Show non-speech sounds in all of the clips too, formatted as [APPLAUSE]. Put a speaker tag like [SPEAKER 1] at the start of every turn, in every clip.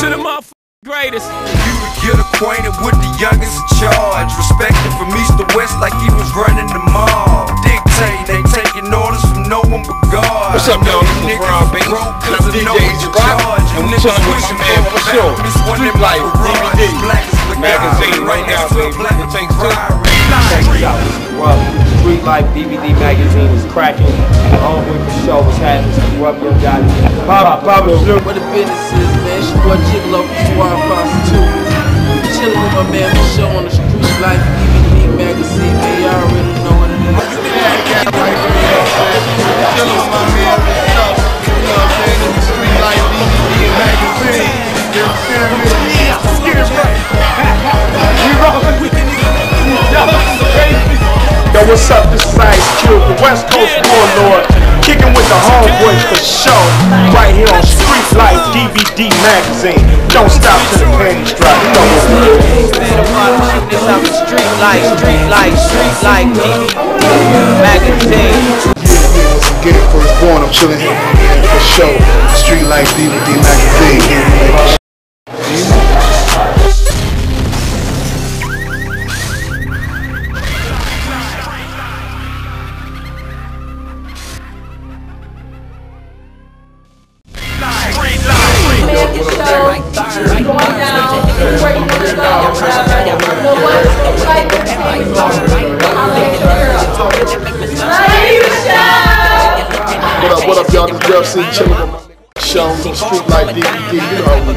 [SPEAKER 1] y'all the motherfucking greatest.
[SPEAKER 2] You to get acquainted with the youngest in charge. Respected from east to west like he was running the mall. Dictating, they taking orders from no one but God.
[SPEAKER 3] What's up, y'all? This is
[SPEAKER 2] Niggas
[SPEAKER 3] LeBron Bates.
[SPEAKER 2] broke
[SPEAKER 3] And
[SPEAKER 2] 'cause
[SPEAKER 3] I'm
[SPEAKER 2] of no
[SPEAKER 3] DJ
[SPEAKER 2] one
[SPEAKER 3] Easy
[SPEAKER 2] in
[SPEAKER 3] Rock.
[SPEAKER 2] charge.
[SPEAKER 3] And we
[SPEAKER 2] Niggas
[SPEAKER 3] chilling with my man
[SPEAKER 2] for
[SPEAKER 3] for sure.
[SPEAKER 2] battle. This one
[SPEAKER 3] Street Life. DVD.
[SPEAKER 2] Black
[SPEAKER 3] Magazine right now,
[SPEAKER 2] next to a
[SPEAKER 3] baby. It takes two.
[SPEAKER 4] Life DVD magazine is cracking. Homeboy Fo-Sho was having some rub your daddy. Pop, pop, look.
[SPEAKER 5] What the business is, man. Your boy Gigolo from Squad Prostitute. Chilling with my man Fo-Sho on the Street Life DVD magazine, man. Y'all already know what it is.
[SPEAKER 6] DVD magazine.
[SPEAKER 7] Don't stop till the panties drop. Is.
[SPEAKER 5] Man, of shit. This out the Street Life, Street Life, Street Life DVD magazine.
[SPEAKER 6] Get it first born. I'm chilling here Fo-Sho. Street Life DVD magazine. With my nigga show. Street Life DVD. You know how we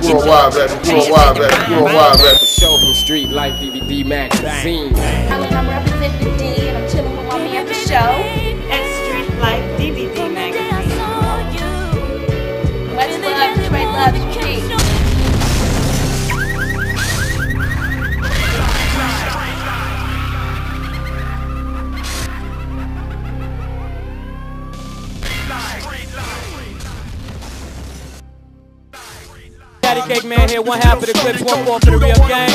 [SPEAKER 6] do. Worldwide, baby. Worldwide, baby. Worldwide, baby.
[SPEAKER 1] Show from Street Life DVD magazine.
[SPEAKER 8] I'm representing D and I'm chilling with my man for
[SPEAKER 1] Daddy Cake Man here, one half of the clips, one fourth for the real gang.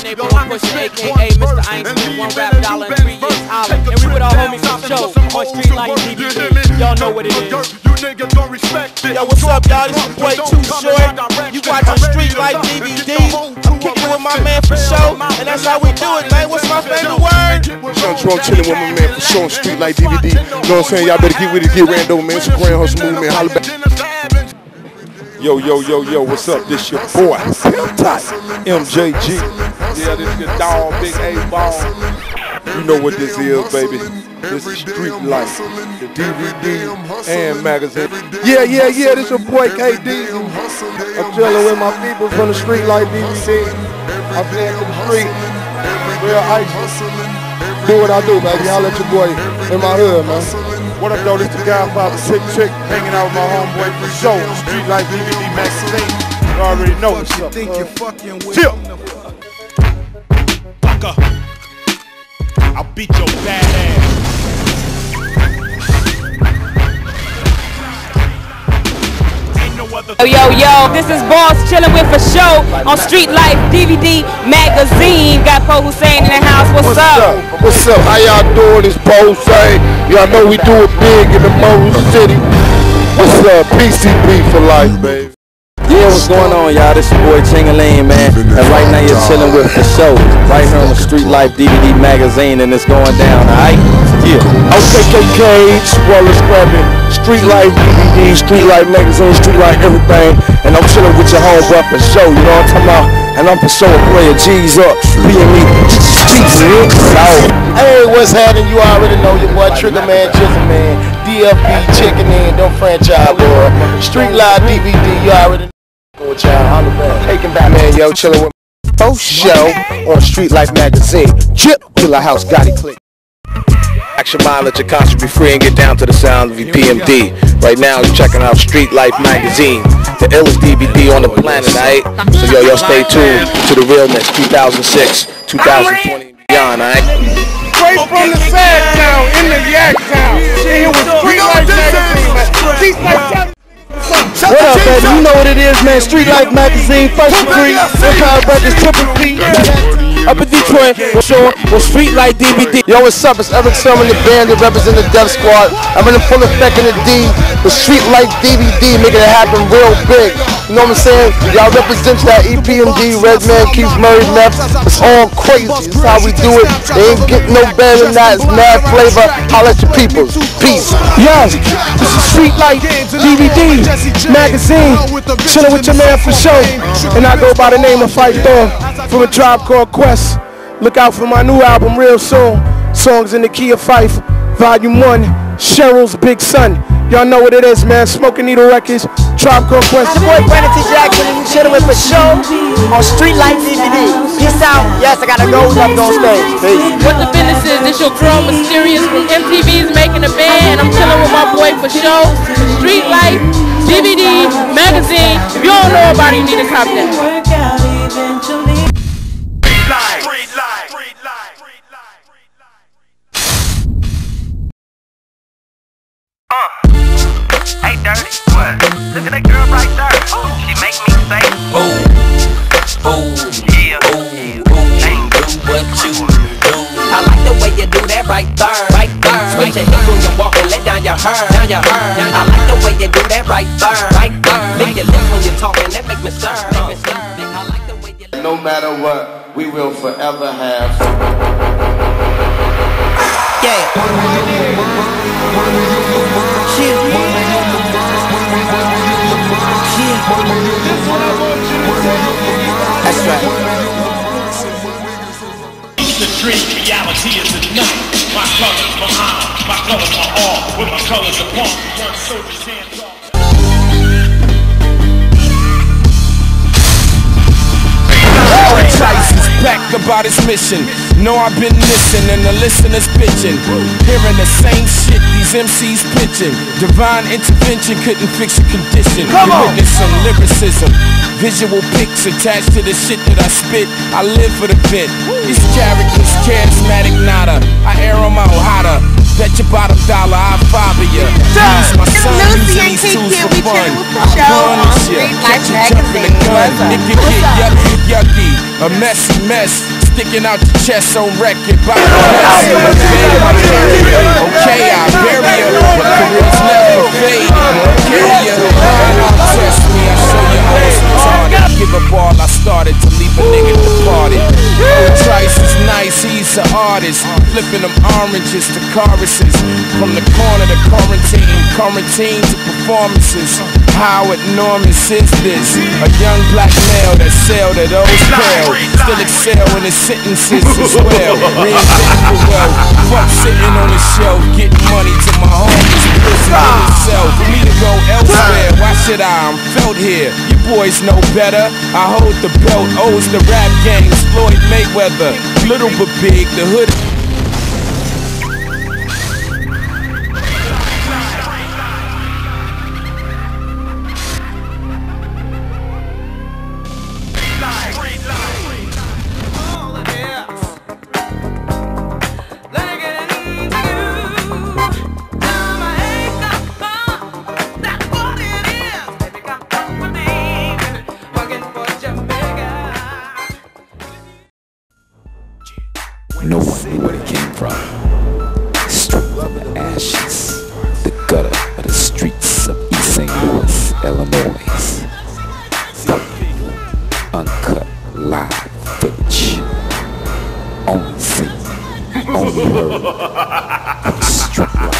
[SPEAKER 1] Neighborhood pusher, aka Mr. Einstein, one rap dollar in three years holler. And we with our homies from show on Street Life DVD. Y'all know what it is.
[SPEAKER 7] Yo, what's up, y'all? This is Boy Too Short. You watching Street Life DVD. I'm kicking with my man Fo-Sho, and that's how we do it, man. What's my favorite word?
[SPEAKER 6] Sean True, I'm chilling with my man Fo-Sho on Street Life DVD. You know what I'm saying? Y'all better get with it, get rando, man. It's a grand hustle movement. Holla back.
[SPEAKER 3] Yo, yo, yo, yo, what's up? This your boy, Pimp Tight, MJG. Yeah, this your dog, Big 8Ball. You know what this is, baby. This is Street Life, the DVD and magazine. Yeah, yeah, yeah, this your boy KD. I'm chilling with my people from the Street Life DVD. I'm for the street. Real ice. Do what I do, baby. I'll let your boy in my hood, man. What up, though? This the Godfather Tick Trick, hanging out with my homeboy for show, Street Life DVD magazine. You already know what's up.
[SPEAKER 2] Think
[SPEAKER 6] uh,
[SPEAKER 2] you're fucking with
[SPEAKER 6] Chill.
[SPEAKER 7] Fucker. I'll beat your bad ass.
[SPEAKER 9] Yo, yo, yo, this is Boss chilling with for show on Street Life DVD magazine. Got Poe Hussein in the house. What's, up?
[SPEAKER 6] What's up? How y'all doing? It's Bose. Y'all know we do it big in the Motor City. What's up? PCP for life, baby.
[SPEAKER 4] Yeah, what's going on, y'all? This your boy Chingaling, man. And right now you're chilling with the show, right here on the Street Life DVD magazine, and it's going down, alright? Yeah.
[SPEAKER 6] OKKK, Wallace Scrapping, Street Life DVD, Street Life Magazine, Street Life everything. And I'm chilling with your homeboy Fo-Sho, you know what I'm talking about? And I'm for sure player G's up, BME, streets out. Hey, what's happening? You already know your boy Trigger Man, Jizzle Man, DFB, Chicken In, don't franchise, Lord. Street Life DVD, you already know. With y'all, holla back. Taking back, man, yo, chilling with post show on Street Life Magazine. Chip, Killer House, Gotti Click.
[SPEAKER 10] Action mileage, your concert be free and get down to the sound of your PMD. Right now, you're checking out Street Life Magazine, the illest DVD on the planet, alright? So yo, yo, stay tuned to the realness 2006, 2020 and beyond, alright?
[SPEAKER 6] Straight from the sad town, in the yak town. Shit here with Street Life Magazine, man. Street Life
[SPEAKER 7] What up, baby? You know what it is, man. Street Life Magazine, First Degree, Empire Records, Triple P. up in Detroit, for sure, with Street Life DVD.
[SPEAKER 6] Yo, what's up? It's Erick Sermon, the band that represents the Def Squad. I'm in the full effect in the D, the Street Life DVD, making it happen real big. You know what I'm saying? Y'all represent that EPMD, Redman, Keith Murray, Meth. It's all crazy. It's how we do it. They ain't getting no better than that. It's mad flavor. Holla at your people. Peace.
[SPEAKER 7] Yo, this is Street Life DVD magazine. Chilling with your man Fo-Sho. And I go by the name of Phife Dawg from a tribe called Quest. Look out for my new album real soon. Songs in the key of Phife, Volume 1, Cheryl's Big Son. Y'all know what it is, man. Smoking Needle Records, Tribe Called Quest.
[SPEAKER 11] Your boy Brandon T. Jackson and you chilling with Fo-Sho on Street Life DVD. Peace out. Yes, I gotta go. We gotta on stage. Peace.
[SPEAKER 12] What the business is, this your girl Mysterious from MTV's Making a Band, and I'm chilling with my boy Fo-Sho, Street Life, DVD, magazine. If you don't know about it, you need to cop that.
[SPEAKER 13] Hey. What? Look at that girl right there. She make me say, Ooh, ooh, yeah, ooh, ooh. Hey, do what you do.
[SPEAKER 9] I like the way you do that right there, right there. Switch your hips when you walk and let down your hair, down your hair. I like the way you do that right there, right there. Lick your lips when you're talking, that make me stir, make me stir. I like the way you.
[SPEAKER 14] No matter what, we will forever have.
[SPEAKER 9] Yeah.
[SPEAKER 11] That's right.
[SPEAKER 15] The dream reality is. My colors my colors with my colors
[SPEAKER 16] back about his mission. Know I've been missing and the listeners bitching. Hearing the same shit these MCs pitching. Divine intervention couldn't fix a condition.
[SPEAKER 11] Come on.
[SPEAKER 16] witnessing lyricism. Visual pics attached to the shit that I spit. I live for the bit. These characters charismatic nada. I air 'em out hotter. Bet your bottom dollar I father ya. Use my son using these tools for fun. I punish ya. Catch you jumping the gun. Can get yucky, yucky. A messy mess. Sticking out your chest on record. By the messy. Okay, I bury ya. But careers never fade. Carry ya. Don't test me. I show you how. Give up all I started to leave a nigga departed. Trice is nice, he's an artist. Flipping them oranges to choruses. From the corner to quarantine, quarantine to performances. How enormous is this? A young black male that sailed at those pale. Still excel in his sentences as well. [LAUGHS] Reinventing the well. Fuck sitting on the shelf, getting money to my homies. Prison in itself. For me to go elsewhere, why should I? I'm felt here. You boys know better. I hold the belt, owes the rap gangs, Floyd Mayweather. Little but big, the hood uncut live footage. Only seen, only heard, strip